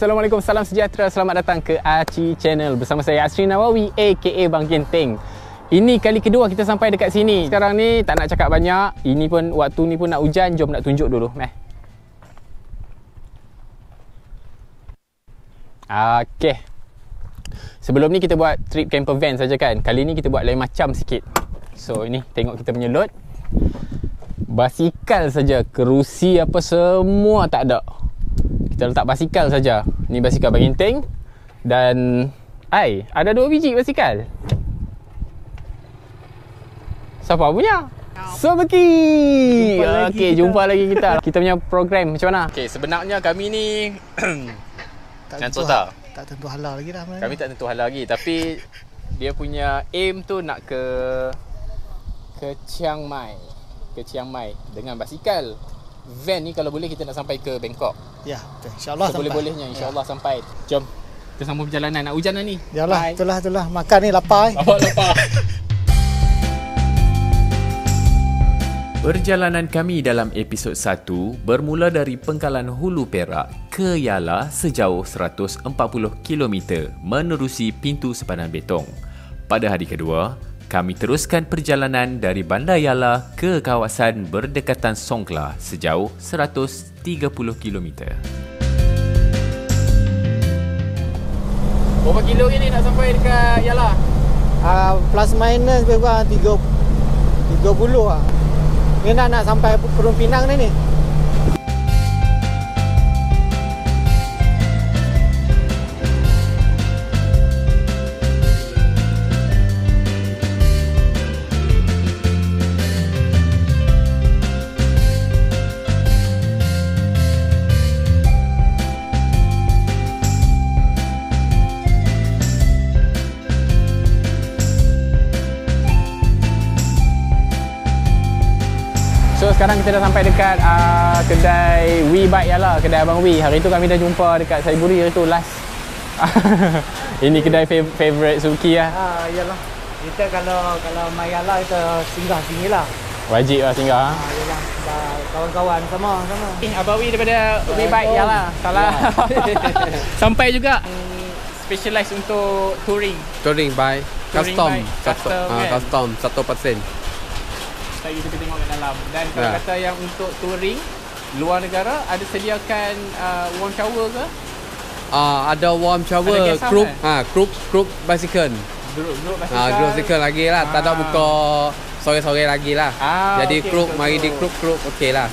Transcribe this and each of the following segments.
Assalamualaikum, salam sejahtera. Selamat datang ke Aci Channel bersama saya Asri Nawawi aka Bang Genteng. Ini kali kedua kita sampai dekat sini. Sekarang ni tak nak cakap banyak. Ini pun waktu ni pun nak hujan. Jom nak tunjuk dulu. Meh. Okey. Sebelum ni kita buat trip camper van saja kan. Kali ni kita buat lain macam sikit. So ini tengok kita punya load. Basikal saja, kerusi apa semua tak ada kita letak basikal saja. Ni basikal bagi Inteng dan ai, ada dua biji basikal. Siapa punya? Sobeki. Okey, jumpa lagi kita. Kita punya program macam mana? Okey, sebenarnya kami ni tak tentu, tak. tak tentu halal lagi dah kami tak tentu hal lagi tapi dia punya aim tu nak ke ke Chiang Mai. Ke Chiang Mai dengan basikal. Van ni kalau boleh kita nak sampai ke Bangkok. Ya, betul. insyaAllah sampai. Seboleh-bolehnya insya-Allah sampai. Jom. Kita sambung perjalanan nak hujan dah ni. Ya Allah, Bye. itulah itulah makan ni lapar. eh. Awak lapar. Perjalanan kami dalam episod 1 bermula dari Pengkalan Hulu Perak ke Yala sejauh 140 km menerusi pintu sepadan betong. Pada hari kedua, kami teruskan perjalanan dari Bandar Yala ke kawasan berdekatan Songkla sejauh 130 km. Berapa kilo ni nak sampai dekat Yala? Ah, plus minus lebih kurang 3 30 ah. Ni nak nak sampai Perung Pinang ni ni. kita dah sampai dekat uh, kedai We Bike lah, kedai Abang We. Hari tu kami dah jumpa dekat Saiburi hari tu last. Ini kedai fav- favorite Suki lah. Ha, uh, iyalah. Kita kalau kalau main Yala, kita singgah sini lah. Wajib lah singgah. Ha, uh, iyalah. Kawan-kawan sama. sama. Eh, Abang We daripada uh, We Bike, iyalah. Salah. Yeah. sampai juga. Hmm, specialized untuk touring. Touring bike. Custom. Custom. Ah, kan? custom, custom, custom, custom, custom, custom, saya kita tengok kat dalam dan kalau yeah. kata yang untuk touring luar negara ada sediakan uh, warm shower ke Ah uh, ada warm shower ada group kan? ha, group group bicycle group group ah, bicycle uh, group bicycle lagi lah ha. tak ada ah. buka sore-sore lagi lah ah, jadi okay, group mari di group group okey lah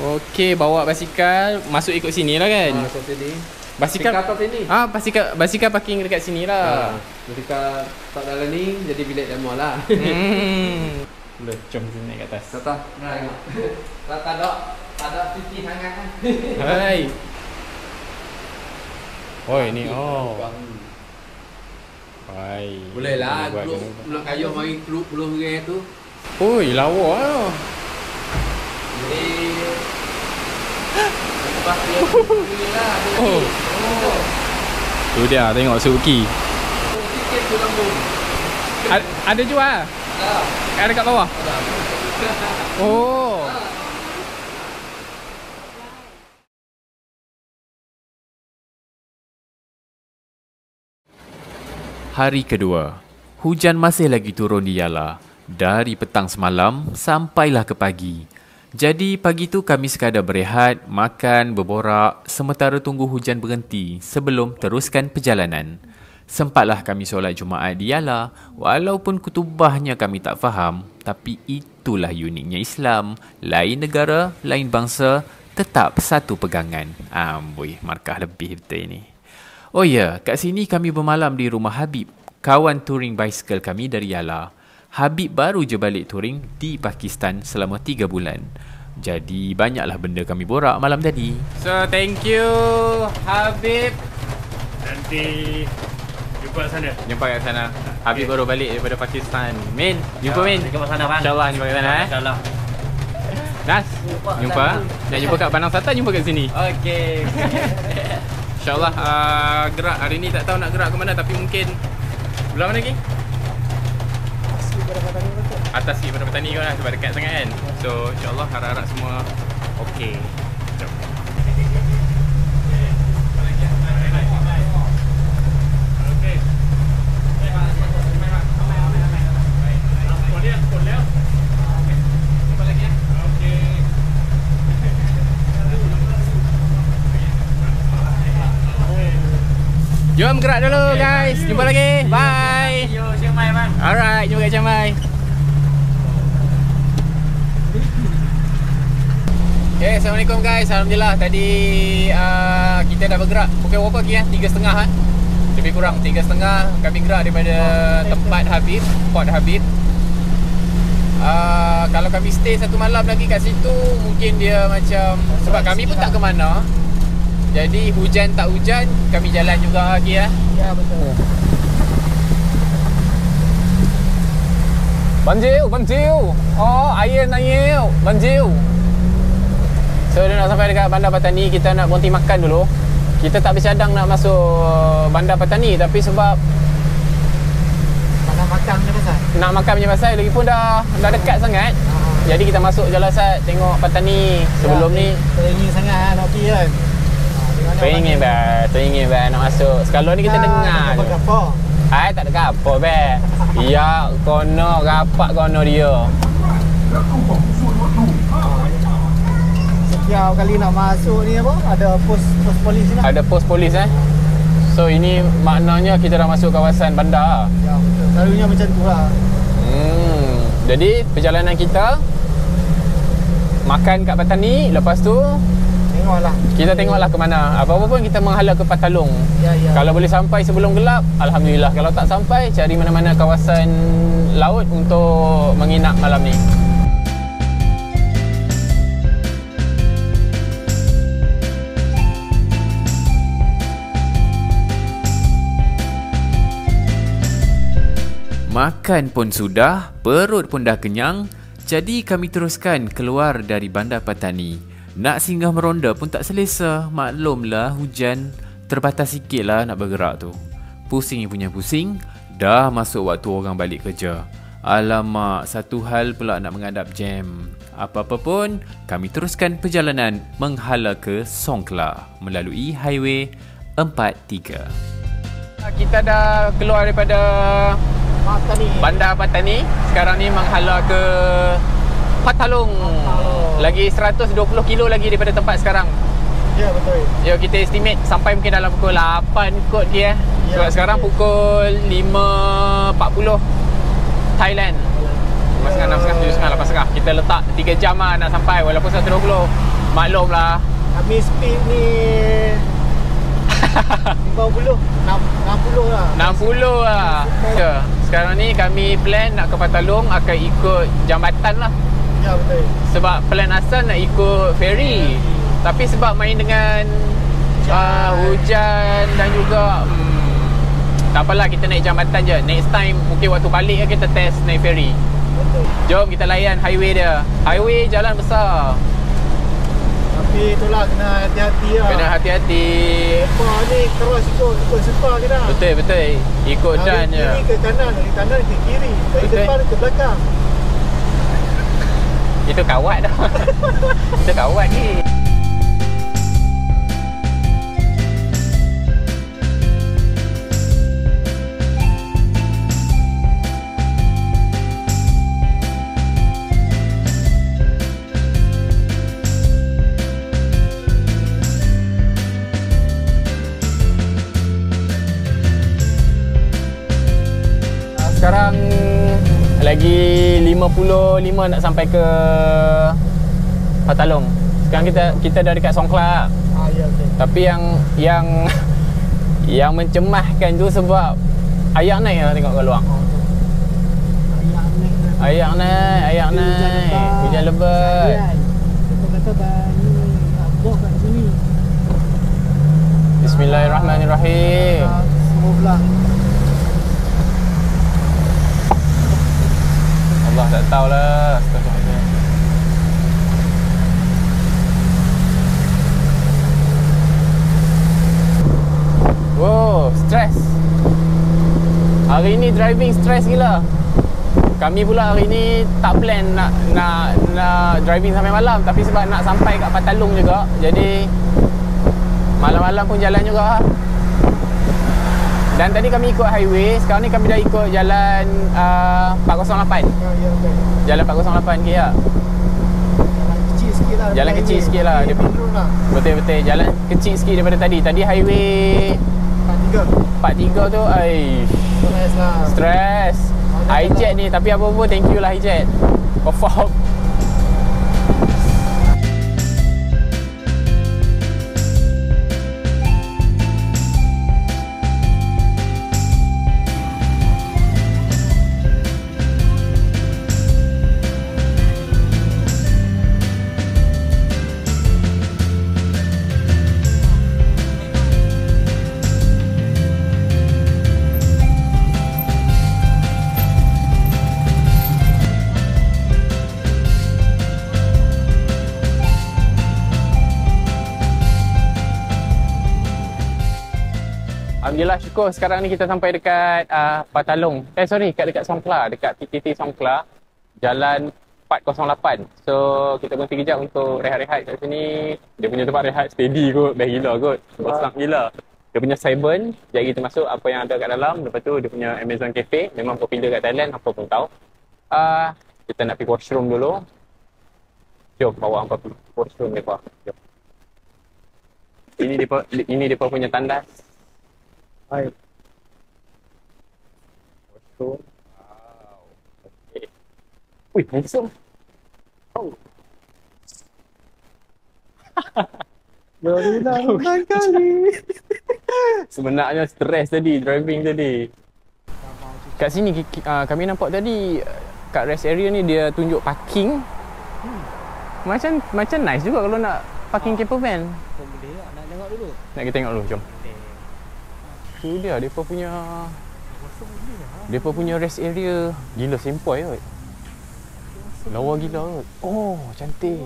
Okey bawa basikal masuk ikut sini lah kan. Ha, masuk sini. Basikal kat sini. Ah basikal basikal parking dekat sini lah. Ha, basikal tak dalam ni jadi bilik demo lah. Hmm. Boleh, jom kita naik kat atas. Nah, tengok. Tak tak ada, tak ada cuci tangan kan. Hai. Oh, ini oh. Hai. Boleh lah, nak kayu mari group belum orang tu. Oi, lawa ah. Jadi Lepas dia pergi lah Oh. Tu dia tengok Suzuki. Sikit tu lambung A- ada jual? Dah Ada kat bawah? Oh. Hari kedua, hujan masih lagi turun di Yala. Dari petang semalam sampailah ke pagi. Jadi pagi tu kami sekadar berehat, makan, berborak sementara tunggu hujan berhenti sebelum teruskan perjalanan. Sempatlah kami solat Jumaat di Yala walaupun kutubahnya kami tak faham tapi itulah uniknya Islam. Lain negara, lain bangsa, tetap satu pegangan. Amboi, markah lebih betul ini. Oh ya, kat sini kami bermalam di rumah Habib, kawan touring bicycle kami dari Yala. Habib baru je balik touring di Pakistan selama 3 bulan. Jadi banyaklah benda kami borak malam tadi. So, thank you Habib. Nanti jumpa sana. Jumpa kat sana. Habib baru balik daripada Pakistan. Min, jumpa Min. Jumpa sana bang. InsyaAllah jumpa kat sana eh. InsyaAllah. Nas, jumpa. Nak jumpa kat Panang Satan, jumpa kat sini. Okey. InsyaAllah uh, gerak hari ni tak tahu nak gerak ke mana tapi mungkin Belah mana lagi? Atas sikit pada petani kau lah sebab dekat sangat kan So insyaAllah harap-harap semua okey Jom gerak dulu guys. Jumpa lagi. Bye. Yo, Chiang Mai bang. Alright, jumpa kat Chiang Mai. Okay, Assalamualaikum guys. Alhamdulillah tadi uh, kita dah bergerak. Pukul berapa lagi ya? Tiga setengah kan? Lebih kurang tiga setengah kami gerak daripada tempat Habib, Port Habib. Uh, kalau kami stay satu malam lagi kat situ Mungkin dia macam Sebab kami pun tak ke mana Jadi hujan tak hujan Kami jalan juga lagi ya Ya betul. Banjir, banjir. Oh, air naik. Banjir. So, dia nak sampai dekat Bandar Patani, kita nak berhenti makan dulu. Kita tak bercadang nak masuk Bandar Patani tapi sebab Mana makan je pasal. nak makan punya pasal lagi pun dah dah dekat sangat. Ah. Jadi kita masuk Jalan Sat tengok Patani sebelum ni. Teringin sangat nak pergi kan. Teringin mana- ba, teringin ba nak masuk. Sekarang ni kita Ah, dengar tak je. apa-apa. Hai tak ada apa be. Ya, kono rapat kono dia. Setiap kali nak masuk ni apa? Ada pos pos polis ni lah. Ada pos polis eh. So ini maknanya kita dah masuk kawasan bandar. Ya betul. Selalunya macam tu lah. Hmm. Jadi perjalanan kita makan kat Patani, lepas tu Tengoklah. kita tengoklah ke mana. Apa-apa pun kita menghala ke Patalong. Ya ya. Kalau boleh sampai sebelum gelap, alhamdulillah. Kalau tak sampai, cari mana-mana kawasan laut untuk menginap malam ni. Makan pun sudah, perut pun dah kenyang, jadi kami teruskan keluar dari Bandar Patani. Nak singgah meronda pun tak selesa, maklumlah hujan terbatas sikit lah nak bergerak tu. Pusing punya pusing, dah masuk waktu orang balik kerja. Alamak, satu hal pula nak menghadap jam. Apa-apa pun, kami teruskan perjalanan menghala ke Songkla melalui Highway 43. Kita dah keluar daripada. Bandar Patani. Sekarang ni menghala ke Patalong. Lagi 120 kilo lagi daripada tempat sekarang. Ya betul. Ya kita estimate sampai mungkin dalam pukul 8 kot dia. Ya, Sebab sekarang pukul 5.40 Thailand. 5 setengah, 6 setengah, 7 setengah, 8 setengah. Kita letak 3 jam lah nak sampai walaupun 120. Maklum lah. Kami speed ni 50 60 lah 60 lah. Ya. Sekarang ni kami plan nak ke Patalong akan ikut jambatan lah. Ya betul Sebab plan asal nak ikut ferry. Tapi sebab main dengan uh, hujan dan juga hmm, tak apalah kita naik jambatan je. Next time mungkin waktu balik kan kita test naik ferry. Betul Jom kita layan highway dia. Highway jalan besar. Tapi itulah kena hati-hati lah Kena hati-hati. Apa ni cross ikut ikut sepa kena Betul betul. Ikut dan Dari je. kiri ke kanan Dari kanan ke kiri Dari Betul. depan ke belakang Itu kawat dah. Itu kawat ni. Sekarang lagi 55 nak sampai ke Patalong. Sekarang kita kita dah dekat Songkla. Ah ya betul Tapi yang yang yang mencemaskan tu sebab ayak naik lah tengok kat luar. Ayak naik dah. Ayak naik, ayak naik. lebat. Hujan lebat. Seharian. Kita kata bani Aboh kat sini Bismillahirrahmanirrahim. Ah, Semua belah Allah tak tahulah. Astagfirullah. Wow, stress. Hari ni driving stress gila. Kami pula hari ni tak plan nak nak nak driving sampai malam tapi sebab nak sampai kat Patalong juga. Jadi malam-malam pun jalan juga. Dan tadi kami ikut highway, sekarang ni kami dah ikut jalan uh, 408. Ya ya betul Jalan 408 ke ya? Jalan kecil sikit lah Jalan kecil sikit lah. Dia lah Betul-betul. Jalan kecil sikit daripada tadi. Tadi highway tiga. Part 3 tu ai Stress lah. stress. Hijet ni tapi apa pun thank you lah Hijet. Perform. Syukur sekarang ni kita sampai dekat uh, Patalong. Eh sorry, dekat dekat Songkla, dekat PTT Songkla. Jalan 408. So kita berhenti kejap untuk rehat-rehat kat sini. Dia punya tempat rehat steady kot, dah gila kot. Besar gila. Dia punya Seven, jari kita masuk apa yang ada kat dalam. Lepas tu dia punya Amazon Cafe, memang popular kat Thailand, apa pun tahu. Uh, kita nak pergi washroom dulu. Jom bawa hampa pergi washroom depa. Jom. Ini depa ini depa punya tandas. Hai. Washroom. Wow. Okay. Ui, handsome. Oh. Berulang kali. Sebenarnya stres tadi, driving tadi. Kat sini uh, kami nampak tadi kat rest area ni dia tunjuk parking. Macam macam nice juga kalau nak parking camper van. Boleh nak tengok dulu? Nak kita tengok dulu, jom. Tu dia, depa punya Depa punya rest area gila sempoi kot. Lawa gila kot. Oh, cantik.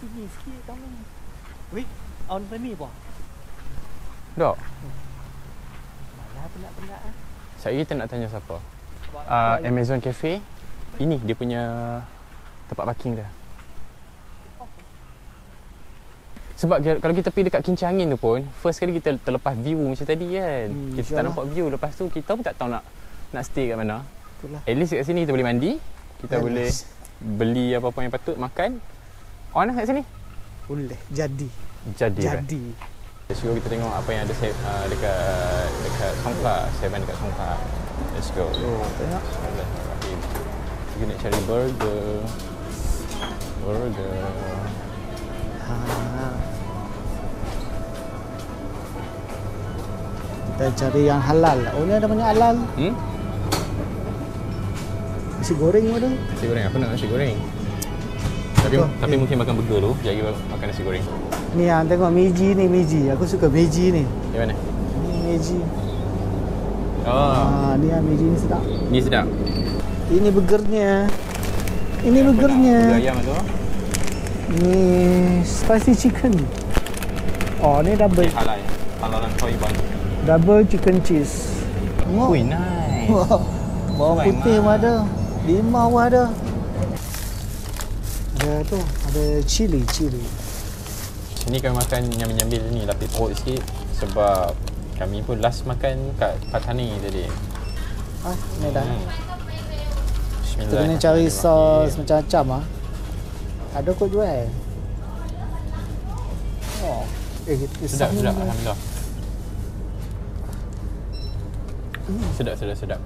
Sini sikit tamu. Weh, on ni apa? Tak. Malah penat-penat ah. Saya kita nak tanya siapa? Uh, Amazon Cafe. Ini dia punya tempat parking dia. Sebab kalau kita pergi dekat kincir angin tu pun, first kali kita terlepas view macam tadi kan. Hmm, kita tak nampak view. Lepas tu kita pun tak tahu nak nak stay kat mana. Itulah. At least kat sini kita boleh mandi. Kita Yes. boleh beli apa-apa yang patut makan. On lah kat sini. Boleh. Jadi. Jadi. kan? Jadi. Let's go kita tengok apa yang ada uh, dekat dekat Songkla, Seven dekat Songkla. Let's go. Oh, tengok. Kita nak cari burger. Burger. Ha. Kita cari yang halal. Oh, ni ada banyak halal. Hmm? Nasi goreng ada. Nasi goreng. Aku nak nasi goreng. Tapi Apa? tapi Eh. mungkin makan burger dulu. Jadi makan nasi goreng. Ni yang tengok Meiji ni Meiji. Aku suka Meiji ni. Di mana? Ni Meiji. Oh, Ah, ni yang Meiji ni sedap. ni sedap. Ini burgernya. Ini burgernya. Burger ayam tu. Ni spicy chicken. Oh, ni double Halal. Halal dan soy bun. double chicken cheese. Tengok. Ui, nice. Wah, bawang Ramai putih pun ada. Limau pun ada. Ada tu, ada chili, chili. Ni kami makan nyambil-nyambil ni lapis perut sikit sebab kami pun last makan kat Patani tadi. Ah, ni dah. Hmm. Kita kena cari sos macam-macam ah. Ada kot jual. Oh. Eh, Sedap, sedap. Alhamdulillah. Sedap, sedap, sedap.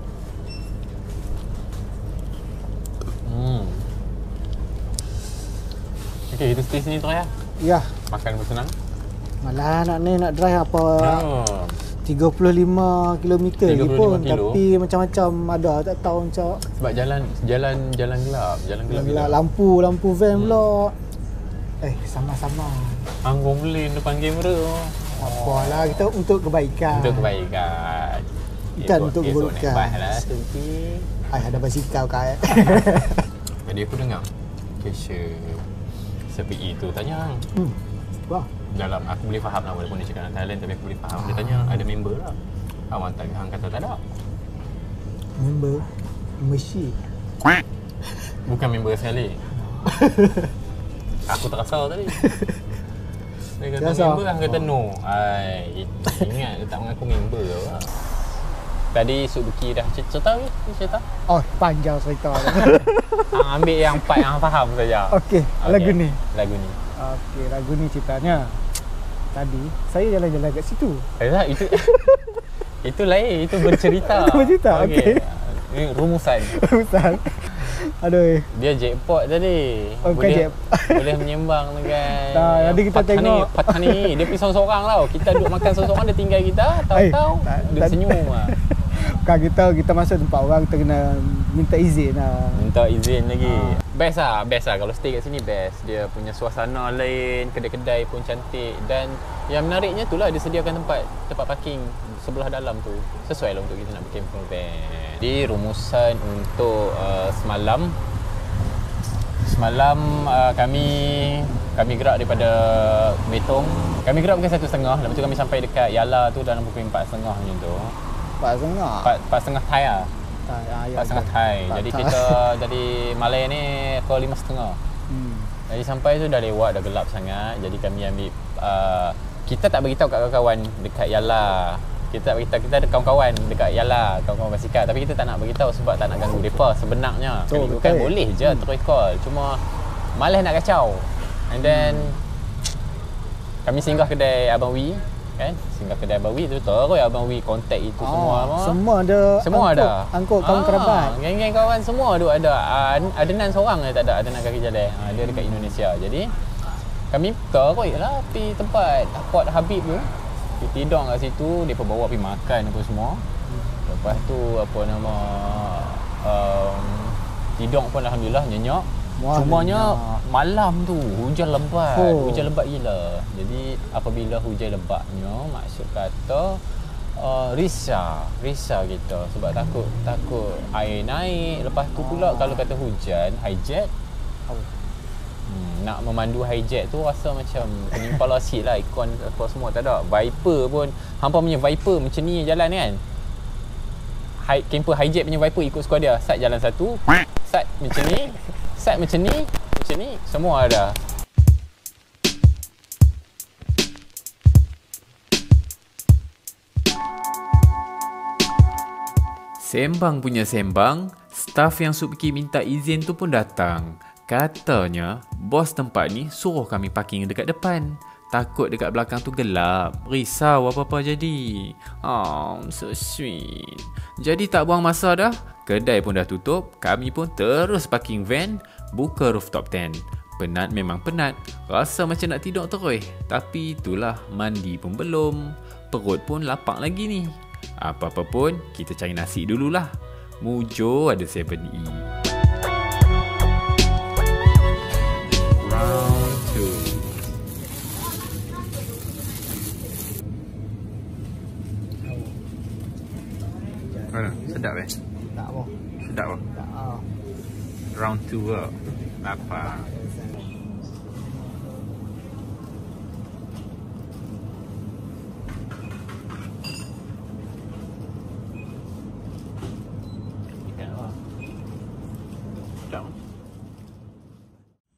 Hmm. Okay, kita stay sini try lah. Ya, Makan pun senang. malah nak ni nak drive apa Oh. 35 km lagi 35 pun kilo. tapi macam-macam ada tak tahu macam Sebab jalan jalan jalan gelap, jalan gelap. gelap gila. lampu lampu van Hmm. pula. Eh, sama-sama. Anggung boleh depan kamera. Apalah kita untuk kebaikan. Untuk kebaikan. Bukan Esok- untuk keburukan. bas lah. Ay, ada basikal kau. Jadi aku dengar Kesha Sepi itu tanya hmm. Wah. Dalam aku boleh faham lah walaupun dia cakap dalam Thailand tapi aku boleh faham. Dia tanya ada member lah awak tak hang kata tak ada. Member? Mesti bukan member sekali. Aku tak rasa tadi. Dia kata member? Hang kata no. Ai ingat dia tak mengaku member lah tadi Subuki dah cer- cerita ke? Cerita Oh panjang cerita. Hang ambil yang part yang hang faham saja. Okey okay. lagu ni. Lagu ni Okey lagu ni ceritanya Tadi saya jalan-jalan kat situ. Tak, itu itu lain, itu bercerita. Itu bercerita, okey. Ini rumusan. Ustaz. Aduh. Dia jackpot tadi. Oh, boleh, jackpot. boleh menyembang dengan Tak, nanti kita Patani, tengok. Patani. Dia pergi seorang-seorang tau. Kita duduk makan seorang-seorang, dia tinggal kita. Tahu-tahu, dia senyum lah. Bukan kita kita masuk tempat orang kita kena minta izin lah. Minta izin lagi. Ah. Best lah, best lah. Kalau stay kat sini best. Dia punya suasana lain, kedai-kedai pun cantik dan yang menariknya tu lah dia sediakan tempat tempat parking sebelah dalam tu. Sesuai lah untuk kita nak bikin camper van. Jadi rumusan untuk uh, semalam Semalam uh, kami kami gerak daripada Betong. Kami gerak pukul satu setengah. Lepas tu kami sampai dekat Yala tu dalam pukul empat setengah macam tu. Pak Sengah. Empat, empat setengah Thai lah. Tak, ya, ya, Empat setengah Thai. Empat Jadi Thai. kita jadi Malay ni pukul lima setengah. Hmm. Jadi sampai tu dah lewat, dah gelap sangat. Jadi kami ambil uh, kita tak beritahu kat kawan-kawan dekat Yala. Kita tak beritahu kita ada kawan-kawan dekat Yala, kawan-kawan basikal. Tapi kita tak nak beritahu sebab tak nak ganggu depa sebenarnya. Betul, Kami bukan boleh je terus call. Cuma malas nak kacau. And then kami singgah kedai Abang Wi kan singgah kedai Abang Wi tu terus Abang Wi contact itu semua apa semua ada semua angkut, ada. Angkut kawan Ah, kerabat. Geng-geng kawan semua tu ada. Ah, Adenan seorang je tak ada. Adenan kaki jalan. Ah, dia dekat Indonesia. Jadi kami terus lah pergi tempat Port Habib tu. Pergi tidur kat situ. Dia pun bawa pergi makan apa semua. Lepas tu apa nama um, tidur pun Alhamdulillah nyenyak. Wah, Cumanya nyenyak. malam tu hujan lebat. Oh. Hujan lebat gila. Jadi apabila hujan lebatnya maksud kata uh, risau, risau kita sebab takut takut air naik. Lepas tu pula kalau kata hujan, hijet Hmm, nak memandu hijet tu rasa macam penimpa lasit lah ikon apa semua tak ada. Viper pun hampa punya Viper macam ni jalan kan. Hi, camper hijet punya Viper ikut squad dia. Sat jalan satu, sat macam ni, sat macam ni, macam ni, semua ada. Sembang punya sembang, staf yang Subki minta izin tu pun datang. Katanya, bos tempat ni suruh kami parking dekat depan. Takut dekat belakang tu gelap. Risau apa-apa jadi. Oh, so sweet. Jadi tak buang masa dah. Kedai pun dah tutup. Kami pun terus parking van, buka rooftop tent. Penat memang penat. Rasa macam nak tidur terus. Tapi itulah, mandi pun belum. Perut pun lapar lagi ni. Apa-apa pun, kita cari nasi dululah. Mujo ada 7E. Round 2. Mana? Sedap eh? Tak apa. Sedap apa? Tak ah. Round 2 ke? Apa? Sedap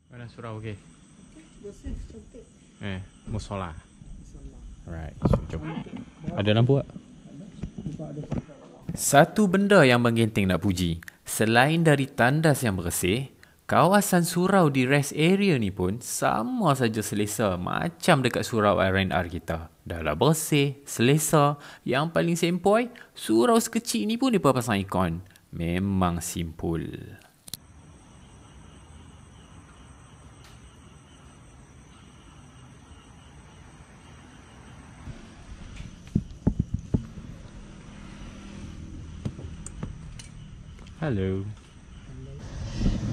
Mana surau okey? Eh, musola. Alright, so jom. Ada lampu tak? Satu benda yang Bang Genting nak puji, selain dari tandas yang bersih, kawasan surau di rest area ni pun sama saja selesa macam dekat surau R&R kita. Dah lah bersih, selesa, yang paling sempoi, surau sekecil ni pun dia pasang ikon. Memang simpul. Hello.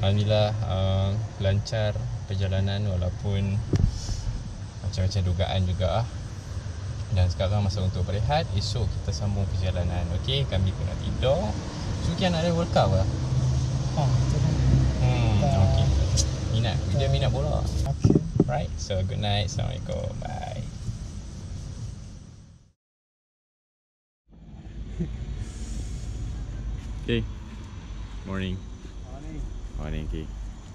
Alhamdulillah uh, lancar perjalanan walaupun macam-macam dugaan juga ah. Dan sekarang masa untuk berehat, esok kita sambung perjalanan. Okey, kami pun nak tidur. Suki nak ada World Cup ke? Oh, Hmm, okey. Minat, dia minat bola. okay. Right, so good night. Assalamualaikum. Bye. Okay. Morning. Morning. Morning, okay.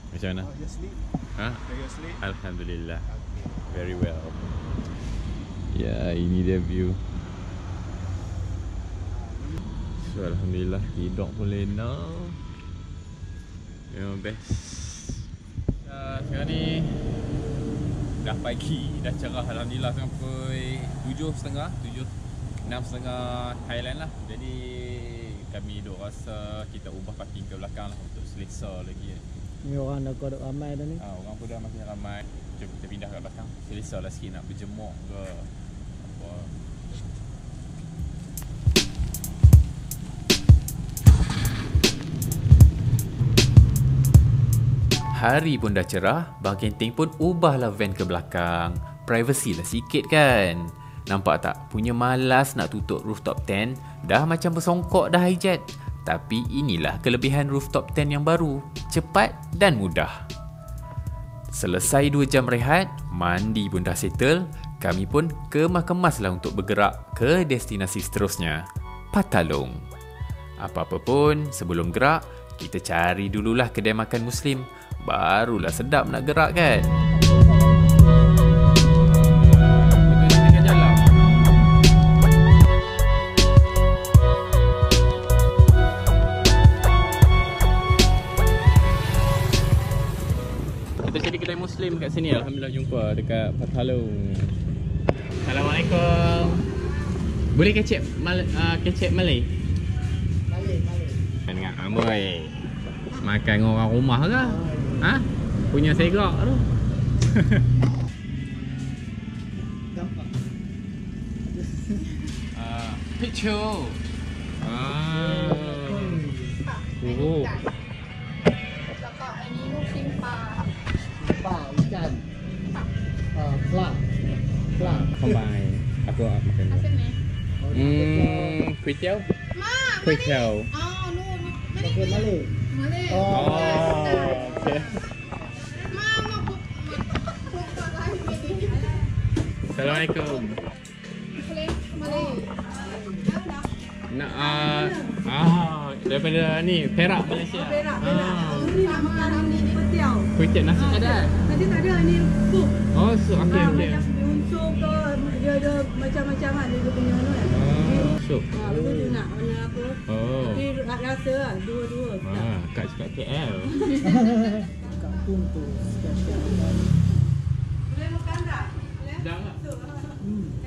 Macam mana? Oh, you sleep? Ha? You sleep? Alhamdulillah. Very well. Ya, ini dia view. So, Alhamdulillah tidur boleh now. Memang best. Uh, sekarang ni dah dah pagi, dah cerah Alhamdulillah sampai 7.30, 7, 6.30 Thailand lah Jadi kami duk rasa kita ubah parking ke belakang lah untuk selesa lagi Ni orang dah kodok ramai dah ni. ha, Orang pun dah makin ramai Jom kita pindah ke belakang Selesa lah sikit nak berjemur ke apa Hari pun dah cerah, Bang Kenting pun ubahlah van ke belakang. Privacy lah sikit kan. Nampak tak? Punya malas nak tutup rooftop tent, dah macam bersongkok dah hijat. Tapi inilah kelebihan rooftop tent yang baru. Cepat dan mudah. Selesai 2 jam rehat, mandi pun dah settle, kami pun kemas-kemas lah untuk bergerak ke destinasi seterusnya, Patalong. Apa-apa pun, sebelum gerak, kita cari dululah kedai makan Muslim. Barulah sedap nak gerak kan? Kita cari kedai Muslim kat sini Alhamdulillah jumpa dekat Patalung Assalamualaikum Boleh kecap mal, uh, kecap Malay? Balik, balik. Dengan Amoy Makan dengan orang rumah ke? Ha? Punya segak tu uh, Picture Ah. Oh. Ikan. Ah, kelak. Kelak. Combine. Aku makan. Asal ni? Hmm, kuih tiaw? Ma, Kuih tiaw. Oh, no. Mari Okey, balik. Malay. Oh. Oh, okay. Ini. Assalamualaikum. Nak uh, ah daripada ni Perak Malaysia. Perak, Ah. Kuih tiaw nasi ada. Nanti tak ada ini sup. Oh, so okey Ah, okey. Macam unsur ke dia ada macam-macam lah dia punya tu kan. Oh, sup. Ha, betul tu nak warna apa. Oh. Tapi rasa lah dua-dua. Ah, kat cakap KL. Kampung tu. Spesial. Boleh makan tak? Boleh? Dah tak? Sup, ha.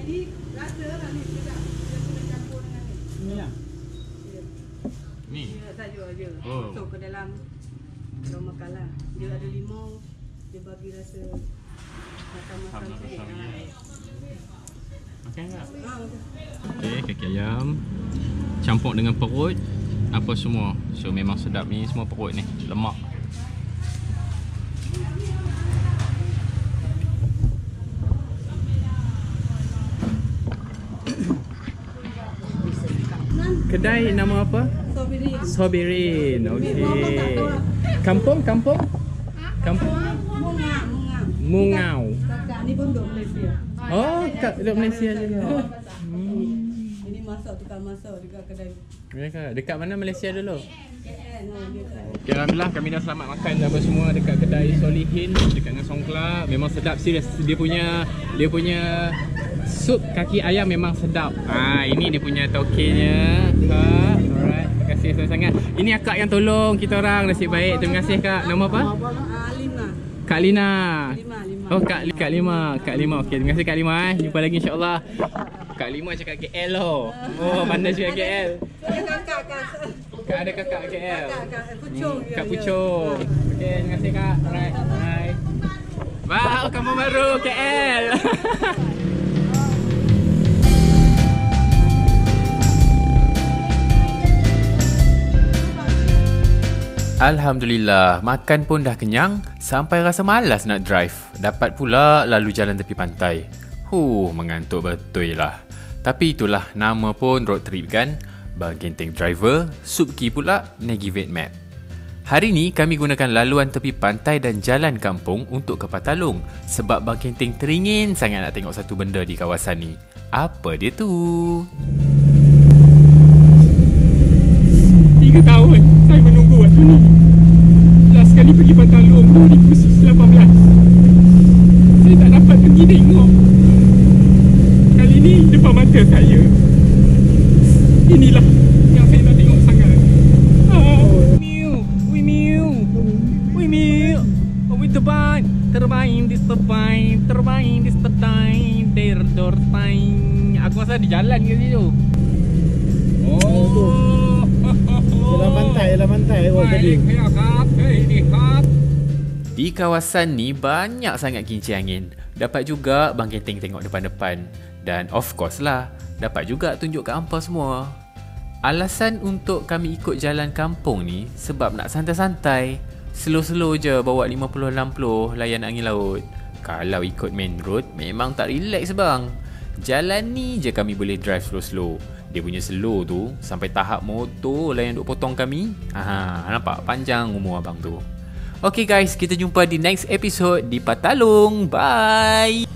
Ini rasa lah ni sedap. Dia kena campur dengan ni. Ni lah. Ni. Dia saja je. Oh. Masuk ke dalam dalam makan lah. Dia ada limau. Dia bagi rasa sikit. Masam-masam, Ha. ya. Makan tak? Okey. Okey, kaki ayam campur dengan perut apa semua. So memang sedap ni semua perut ni, lemak. Kedai nama apa? Strawberry. Sobirin. Okey. Kampung, kampung? Kampung Mungau, mungau. Kakak ni pun duduk Malaysia. Oh, kat duduk Malaysia juga. Ini masak tukang masak dekat kedai Mereka dekat mana Malaysia dulu? Kat Okay, Alhamdulillah kami dah selamat makan dah apa semua dekat kedai Solihin dekat dengan Songkla. Memang sedap serius. Dia punya dia punya sup kaki ayam memang sedap. Ah, ini dia punya tokenya. Kak. Kasih sangat-sangat. Ini akak yang tolong kita orang. Nasib baik. Terima kasih kak. Nama apa? Ah, lima. Kak Lina. Lima, lima. Oh, Kak, Kak Lima. Kak Lima. Okey, terima kasih Kak Lima eh. Jumpa lagi insya-Allah. Kak Lima cakap KL loh. Oh, pandai cakap KL. Kakak, kakak. Kak ada kakak KL. Kakak, kakak. Pucung. Hmm, Kak. Pucung. Okey, terima kasih Kak. Alright, bye. Wow, kamu baru KL. Alhamdulillah, makan pun dah kenyang sampai rasa malas nak drive. Dapat pula lalu jalan tepi pantai. Huh, mengantuk betul lah. Tapi itulah nama pun road trip kan. Bang Genteng driver, Subki pula navigate map. Hari ni kami gunakan laluan tepi pantai dan jalan kampung untuk ke Patalung sebab Bang Genteng teringin sangat nak tengok satu benda di kawasan ni. Apa dia tu? Tiga tahun saya menunggu waktu ni. Last kali pergi Pantalung 2018. Saya tak dapat pergi tengok. Kali ni depan mata saya. Inilah yang saya nak tengok sangat. Oh, Miu, Wi Miu, Wi Miu. Oh, with the band. Terbang di terbang, bermain di Der dortai Aku rasa di jalan ke situ Oh Dalam pantai, dalam pantai. Oh, tadi. Di kawasan ni banyak sangat kincir angin. Dapat juga Bang Kenteng tengok depan-depan. Dan of course lah, dapat juga tunjuk kat hampa semua. Alasan untuk kami ikut jalan kampung ni sebab nak santai-santai. Slow-slow je bawa 50-60 layan angin laut. Kalau ikut main road memang tak relax bang. Jalan ni je kami boleh drive slow-slow. Dia punya slow tu sampai tahap motor layan duk potong kami. Ha, nampak panjang umur abang tu. Okay guys, kita jumpa di next episode di Patalung. Bye.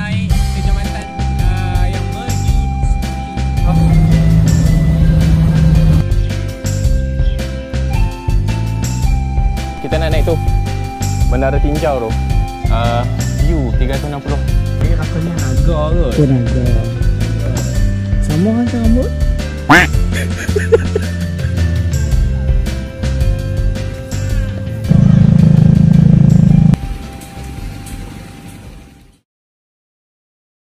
Uh, yang Kita nak naik tu Menara tinjau tu uh, View 360 Ini rasanya naga ke? Tenaga. Sama macam rambut.